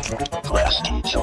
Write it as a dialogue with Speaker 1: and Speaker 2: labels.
Speaker 1: Last teacher.